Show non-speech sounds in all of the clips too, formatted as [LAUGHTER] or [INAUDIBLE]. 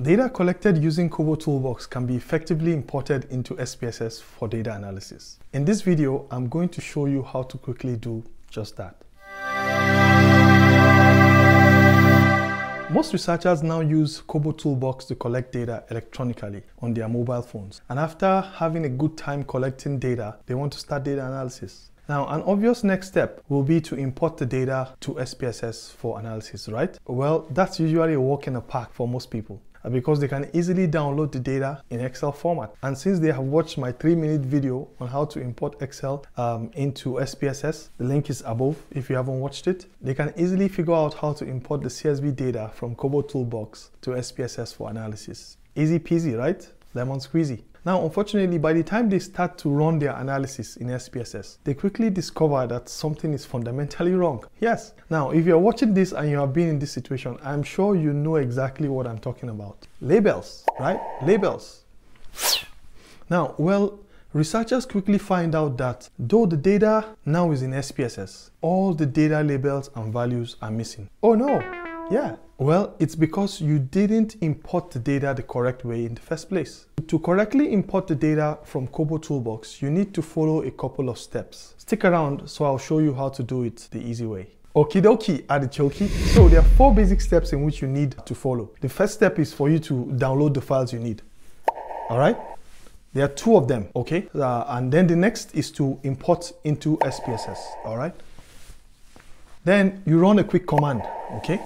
Data collected using Kobo Toolbox can be effectively imported into SPSS for data analysis. In this video, I'm going to show you how to quickly do just that. Most researchers now use Kobo Toolbox to collect data electronically on their mobile phones. And after having a good time collecting data, they want to start data analysis. Now, an obvious next step will be to import the data to SPSS for analysis, right? Well, that's usually a walk in the park for most people because they can easily download the data in Excel format. And since they have watched my three minute video on how to import Excel um, into SPSS, the link is above if you haven't watched it, they can easily figure out how to import the CSV data from Kobo Toolbox to SPSS for analysis. Easy peasy, right? Lemon squeezy. Now, unfortunately, by the time they start to run their analysis in SPSS, they quickly discover that something is fundamentally wrong. Yes. Now, if you're watching this and you have been in this situation, I'm sure you know exactly what I'm talking about. Labels, right? Labels. Now, well, researchers quickly find out that though the data now is in SPSS, all the data labels and values are missing. Oh no, yeah. Well, it's because you didn't import the data the correct way in the first place. To correctly import the data from Kobo Toolbox, you need to follow a couple of steps. Stick around so I'll show you how to do it the easy way. Okie dokie, artichoke. So there are four basic steps in which you need to follow. The first step is for you to download the files you need. All right? There are two of them, okay? Uh, and then the next is to import into SPSS, all right? Then you run a quick command, okay?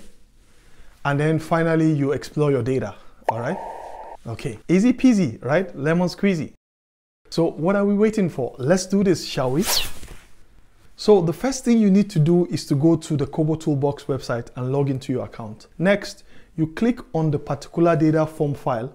And then finally you explore your data, all right? Okay, easy peasy, right? Lemon squeezy. So what are we waiting for? Let's do this, shall we? So the first thing you need to do is to go to the Kobo Toolbox website and log into your account. Next, you click on the particular data form file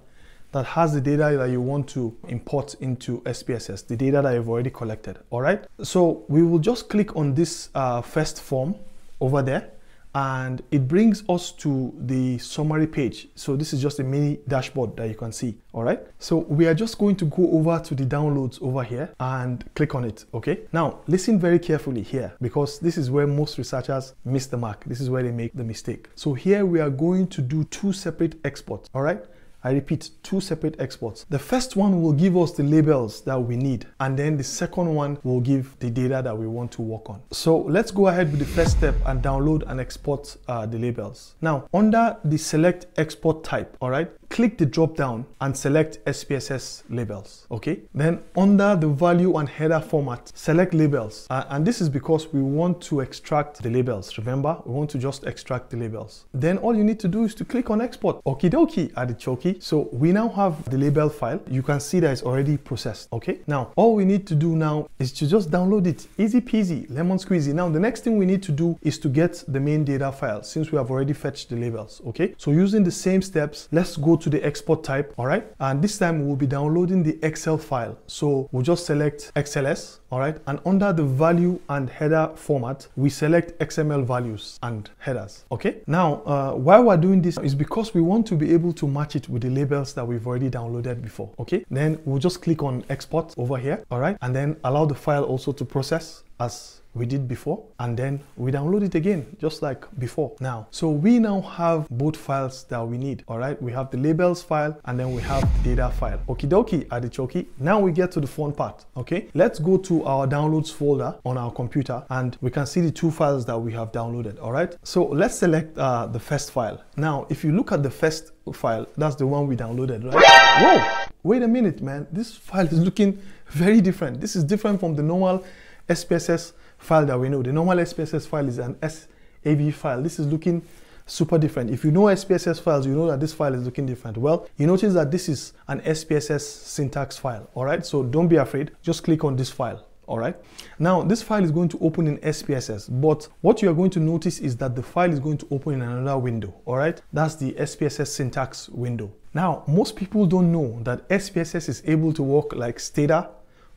that has the data that you want to import into SPSS, the data that you've already collected, all right? So we will just click on this uh, first form over there and it brings us to the summary page. So this is just a mini dashboard that you can see, all right? So we are just going to go over to the downloads over here and click on it, okay? Now, listen very carefully here because this is where most researchers miss the mark. This is where they make the mistake. So here we are going to do two separate exports, all right? I repeat, two separate exports. The first one will give us the labels that we need, and then the second one will give the data that we want to work on. So let's go ahead with the first step and download and export uh, the labels. Now, under the select export type, all right, click the drop down and select SPSS labels, okay? Then under the value and header format, select labels. Uh, and this is because we want to extract the labels. Remember, we want to just extract the labels. Then all you need to do is to click on export. Okie dokie, artichoke. So we now have the label file. You can see that it's already processed, okay? Now, all we need to do now is to just download it. Easy peasy, lemon squeezy. Now, the next thing we need to do is to get the main data file since we have already fetched the labels, okay? So using the same steps, let's go to the export type, all right? And this time we'll be downloading the Excel file. So we'll just select XLS, all right? And under the value and header format, we select XML values and headers, okay? Now, uh, why we're doing this is because we want to be able to match it with the labels that we've already downloaded before, okay? Then we'll just click on export over here, all right? And then allow the file also to process as we did before and then we download it again just like before now. So we now have both files that we need all right? We have the labels file and then we have the data file. Okie dokie artichoke now we get to the fun part okay? Let's go to our downloads folder on our computer and we can see the two files that we have downloaded all right? So let's select uh, the first file. Now if you look at the first file that's the one we downloaded right? Whoa! Wait a minute man. This file is looking very different. This is different from the normal SPSS file that we know. The normal SPSS file is an SAV file. This is looking super different. If you know SPSS files, you know that this file is looking different. Well, you notice that this is an SPSS syntax file, all right? So don't be afraid, just click on this file, all right? Now, this file is going to open in SPSS, but what you are going to notice is that the file is going to open in another window, all right? That's the SPSS syntax window. Now, most people don't know that SPSS is able to work like Stata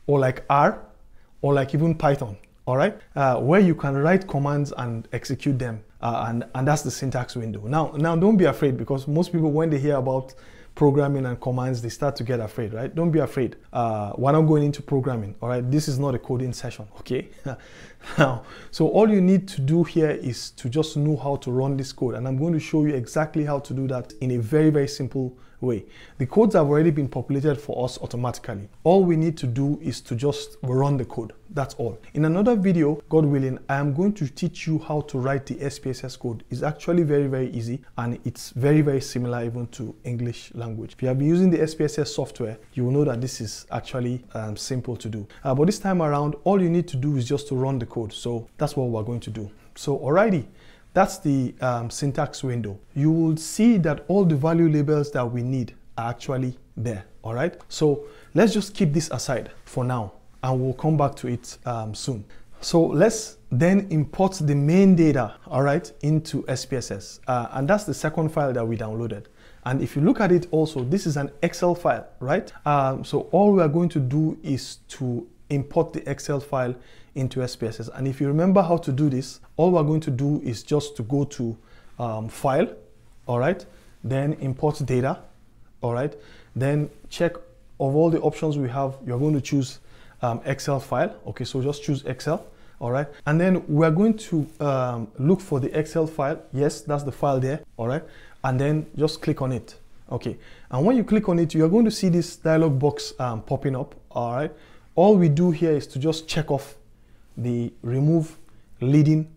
or like R or like even Python, all right? Uh, where you can write commands and execute them. Uh, and, and that's the syntax window. Now, now don't be afraid because most people, when they hear about programming and commands, they start to get afraid, right? Don't be afraid. Uh, we're not going into programming, all right? This is not a coding session, okay? [LAUGHS] now, so all you need to do here is to just know how to run this code. And I'm going to show you exactly how to do that in a very, very simple way. The codes have already been populated for us automatically. All we need to do is to just run the code. That's all. In another video, God willing, I am going to teach you how to write the SPSS code. It's actually very, very easy and it's very, very similar even to English language. If you have been using the SPSS software, you will know that this is actually um, simple to do. Uh, but this time around, all you need to do is just to run the code. So that's what we're going to do. So alrighty, that's the um, syntax window. You will see that all the value labels that we need are actually there, all right? So let's just keep this aside for now and we'll come back to it um, soon. So let's then import the main data, all right, into SPSS. Uh, and that's the second file that we downloaded. And if you look at it also, this is an Excel file, right? Um, so all we are going to do is to import the Excel file into SPSS. And if you remember how to do this, all we're going to do is just to go to um, File, all right, then import data, all right, then check of all the options we have, you're going to choose um, Excel file. Okay, so just choose Excel, all right, and then we're going to um, look for the Excel file. Yes, that's the file there, all right, and then just click on it. Okay, and when you click on it, you're going to see this dialog box um, popping up, all right. All we do here is to just check off the remove leading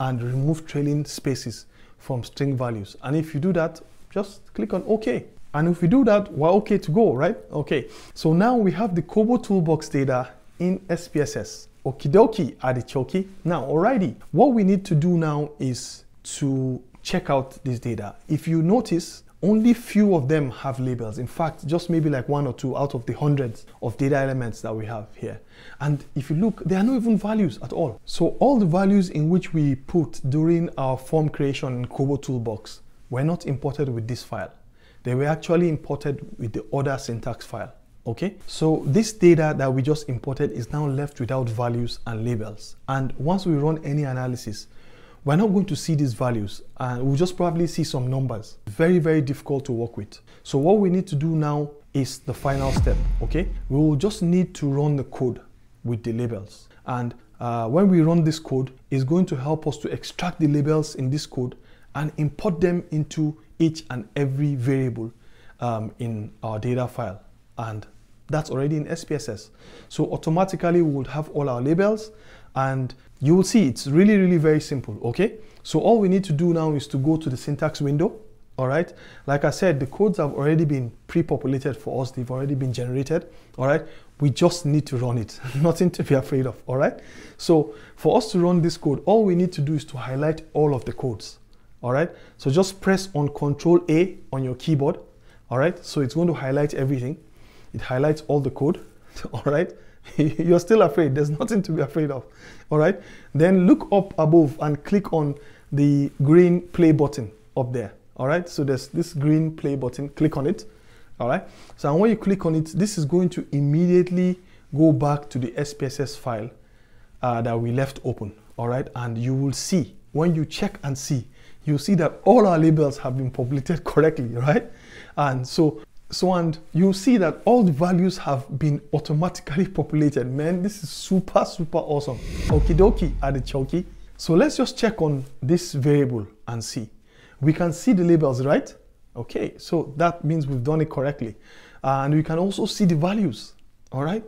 and remove trailing spaces from string values. And if you do that, just click on OK. And if we do that, we're okay to go, right? Okay, so now we have the Kobo toolbox data in SPSS. Okie dokie, artichoke. Now, alrighty, what we need to do now is to check out this data. If you notice, only few of them have labels. In fact, just maybe like one or two out of the hundreds of data elements that we have here. And if you look, there are no even values at all. So all the values in which we put during our form creation in Kobo Toolbox were not imported with this file. They were actually imported with the other syntax file. Okay, so this data that we just imported is now left without values and labels. And once we run any analysis, we're not going to see these values and we'll just probably see some numbers. Very, very difficult to work with. So what we need to do now is the final step, okay? We will just need to run the code with the labels. And uh, when we run this code, it's going to help us to extract the labels in this code and import them into each and every variable um, in our data file. And that's already in SPSS. So automatically we would have all our labels and you will see it's really, really very simple, okay? So all we need to do now is to go to the syntax window, all right? Like I said, the codes have already been pre-populated for us. They've already been generated, all right? We just need to run it, [LAUGHS] nothing to be afraid of, all right? So for us to run this code, all we need to do is to highlight all of the codes, all right? So just press on Control A on your keyboard, all right? So it's going to highlight everything. It highlights all the code, [LAUGHS] all right? [LAUGHS] you're still afraid. There's nothing to be afraid of. All right. Then look up above and click on the green play button up there. All right. So there's this green play button. Click on it. All right. So when you click on it, this is going to immediately go back to the SPSS file uh, that we left open. All right. And you will see when you check and see, you see that all our labels have been populated [LAUGHS] correctly. Right. And so so, and you see that all the values have been automatically populated. Man, this is super, super awesome. Okie dokie the choky. So let's just check on this variable and see. We can see the labels, right? Okay, so that means we've done it correctly. And we can also see the values, all right?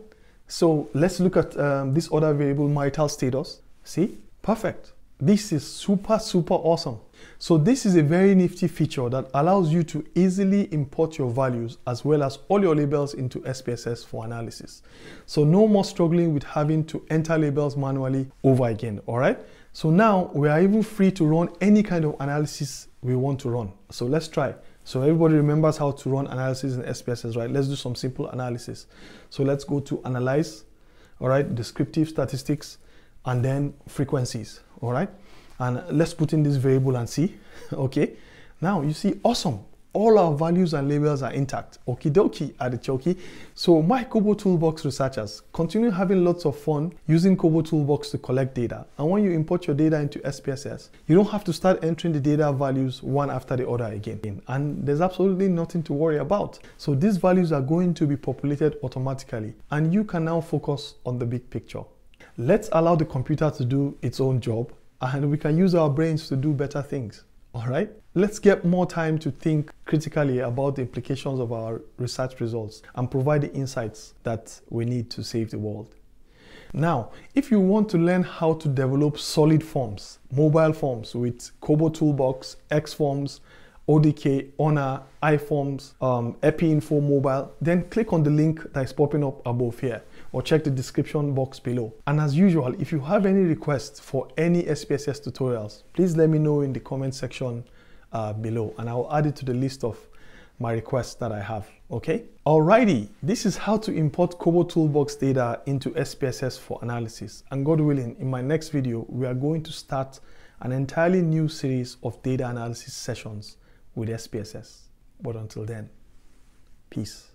So let's look at um, this other variable, marital status. See, perfect. This is super, super awesome. So this is a very nifty feature that allows you to easily import your values as well as all your labels into SPSS for analysis. So no more struggling with having to enter labels manually over again, all right? So now we are even free to run any kind of analysis we want to run. So let's try. So everybody remembers how to run analysis in SPSS, right? Let's do some simple analysis. So let's go to analyze, all right, descriptive statistics, and then frequencies, all right? And let's put in this variable and see. [LAUGHS] okay. Now you see, awesome. all our values and labels are intact. Okie dokie choky. So my Kobo Toolbox researchers continue having lots of fun using Kobo Toolbox to collect data. And when you import your data into SPSS, you don't have to start entering the data values one after the other again. And there's absolutely nothing to worry about. So these values are going to be populated automatically and you can now focus on the big picture. Let's allow the computer to do its own job and we can use our brains to do better things. [LAUGHS] All right, let's get more time to think critically about the implications of our research results and provide the insights that we need to save the world. Now, if you want to learn how to develop solid forms, mobile forms with Kobo Toolbox, Xforms, ODK, Ona, iForms, um, EpiInfo Mobile, then click on the link that is popping up above here or check the description box below. And as usual, if you have any requests for any SPSS tutorials, please let me know in the comment section uh, below and I'll add it to the list of my requests that I have, okay? Alrighty, this is how to import Kobo Toolbox data into SPSS for analysis. And God willing, in my next video, we are going to start an entirely new series of data analysis sessions with SPSS. But until then, peace.